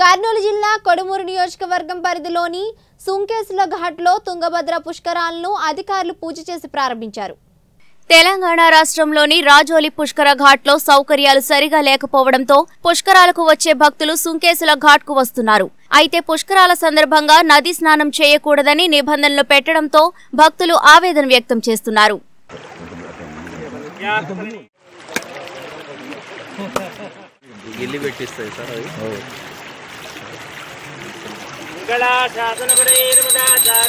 కర్నూలు జిల్లా కొడుమూరు నియోజకవర్గం పరిధిలోని సుంకేసుల ఘాట్లో తుంగభద్ర పుష్కరాలను అధికారులు పూజ చేసి ప్రారంభించారు. తెలంగాణ రాష్ట్రంలోని రాజోలి పుష్కర ఘాట్లో సౌకర్యాలు సరిగా లేకపోవడంతో పుష్కరాలకు వచ్చే భక్తులు సుంకేసుల ఘాట్కు వస్తున్నారు. అయితే పుష్కరాల సందర్భంగా నది స్నానం చేయకూడదని నిబంధనలు పెట్టడంతో భక్తులు ఆవేదన వ్యక్తం చేస్తున్నారు. సార్ అది మంగళాశాసనపడైర్మదాచార్యపురోగమైర్వైష్టపూర్వైరాచార్యై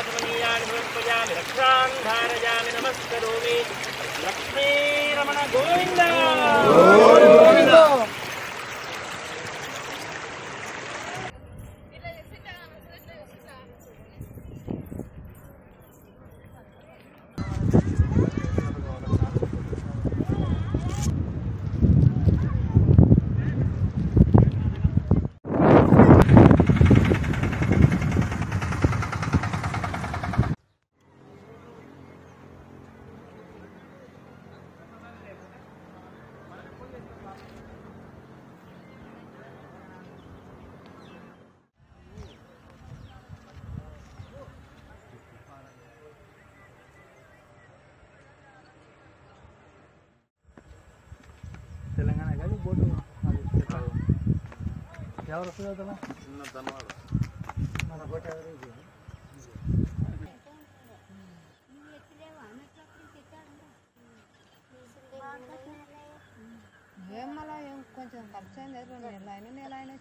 सुमनीयानि समर्पयामि रक्षान् धारयामि नमस्करोमि। लक्ष्मीरमण गोविन्द తెలంగాణ బోటు ఎవరు వస్తుంది అతను? మన బోట్ ఎవరు ఏం మళ్ళీ ఏం కొంచెం ఖర్చు అయింది రెండు నెలలు అయినా నెల అయినా